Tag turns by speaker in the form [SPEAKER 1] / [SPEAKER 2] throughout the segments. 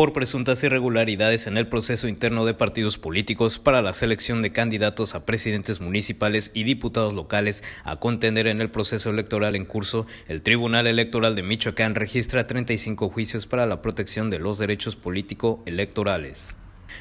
[SPEAKER 1] por presuntas irregularidades en el proceso interno de partidos políticos para la selección de candidatos a presidentes municipales y diputados locales a contender en el proceso electoral en curso, el Tribunal Electoral de Michoacán registra 35 juicios para la protección de los derechos político-electorales.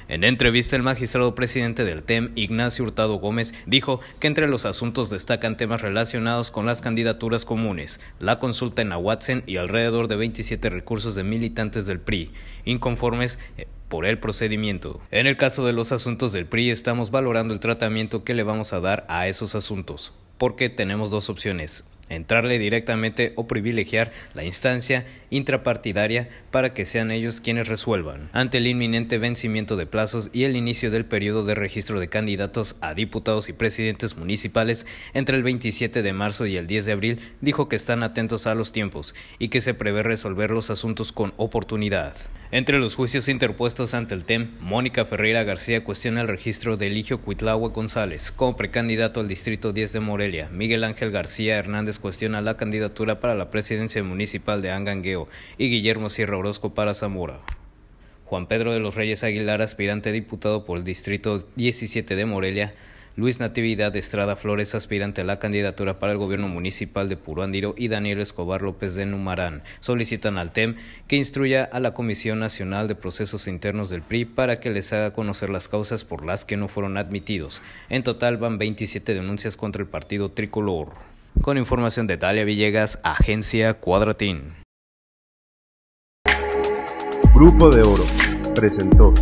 [SPEAKER 1] En entrevista, el magistrado presidente del TEM, Ignacio Hurtado Gómez, dijo que entre los asuntos destacan temas relacionados con las candidaturas comunes, la consulta en Ahuatzen y alrededor de 27 recursos de militantes del PRI, inconformes eh, por el procedimiento. En el caso de los asuntos del PRI, estamos valorando el tratamiento que le vamos a dar a esos asuntos, porque tenemos dos opciones entrarle directamente o privilegiar la instancia intrapartidaria para que sean ellos quienes resuelvan. Ante el inminente vencimiento de plazos y el inicio del periodo de registro de candidatos a diputados y presidentes municipales entre el 27 de marzo y el 10 de abril, dijo que están atentos a los tiempos y que se prevé resolver los asuntos con oportunidad. Entre los juicios interpuestos ante el TEM, Mónica Ferreira García cuestiona el registro de Eligio Cuitlahua González como precandidato al Distrito 10 de Morelia. Miguel Ángel García Hernández cuestiona la candidatura para la presidencia municipal de Angangueo y Guillermo Sierra Orozco para Zamora. Juan Pedro de los Reyes Aguilar, aspirante diputado por el Distrito 17 de Morelia, Luis Natividad Estrada Flores, aspirante a la candidatura para el gobierno municipal de Puruándiro, y Daniel Escobar López de Numarán, solicitan al TEM que instruya a la Comisión Nacional de Procesos Internos del PRI para que les haga conocer las causas por las que no fueron admitidos. En total van 27 denuncias contra el partido tricolor. Con información de Talia Villegas, Agencia Cuadratín.
[SPEAKER 2] Grupo de Oro presentó